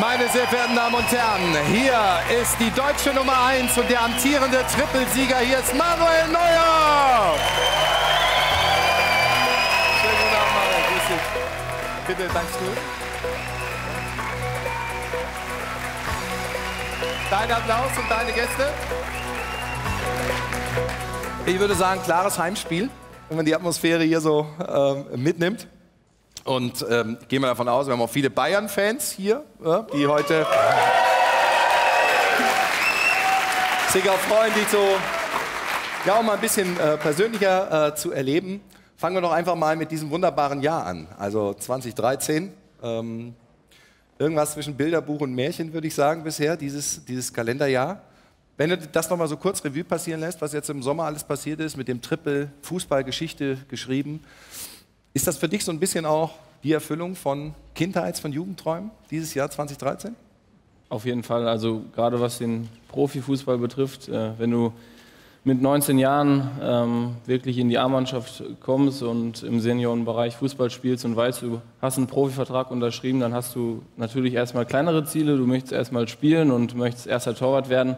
Meine sehr verehrten Damen und Herren, hier ist die deutsche Nummer 1 und der amtierende Trippelsieger. Hier ist Manuel Neuer. Schönen guten Abend, Manuel. Grüß dich. Bitte, dankst du. Dein Applaus und deine Gäste. Ich würde sagen, klares Heimspiel, wenn man die Atmosphäre hier so äh, mitnimmt. Und ähm, gehen wir davon aus, wir haben auch viele Bayern-Fans hier, äh, die heute sich auch freuen, die so ja auch mal ein bisschen äh, persönlicher äh, zu erleben. Fangen wir doch einfach mal mit diesem wunderbaren Jahr an, also 2013. Ähm, irgendwas zwischen Bilderbuch und Märchen, würde ich sagen, bisher, dieses, dieses Kalenderjahr. Wenn du das nochmal so kurz Revue passieren lässt, was jetzt im Sommer alles passiert ist, mit dem Triple Fußballgeschichte geschrieben, ist das für dich so ein bisschen auch die Erfüllung von Kindheits-, von Jugendträumen dieses Jahr 2013? Auf jeden Fall. Also gerade was den Profifußball betrifft, äh, wenn du mit 19 Jahren ähm, wirklich in die A-Mannschaft kommst und im Seniorenbereich Fußball spielst und weißt, du hast einen Profivertrag unterschrieben, dann hast du natürlich erstmal kleinere Ziele. Du möchtest erstmal spielen und möchtest erster Torwart werden.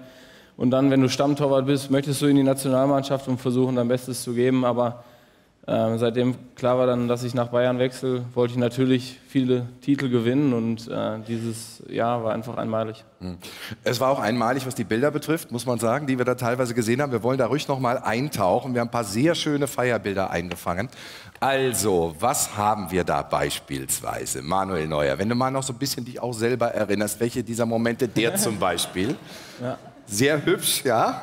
Und dann, wenn du Stammtorwart bist, möchtest du in die Nationalmannschaft und versuchen, dein Bestes zu geben. Aber ähm, seitdem klar war dann, dass ich nach Bayern wechsle, wollte ich natürlich viele Titel gewinnen und äh, dieses Jahr war einfach einmalig. Hm. Es war auch einmalig, was die Bilder betrifft, muss man sagen, die wir da teilweise gesehen haben. Wir wollen da ruhig noch mal eintauchen. Wir haben ein paar sehr schöne Feierbilder eingefangen. Also, was haben wir da beispielsweise? Manuel Neuer, wenn du mal noch so ein bisschen dich auch selber erinnerst, welche dieser Momente, der zum Beispiel. Ja. Sehr hübsch, ja?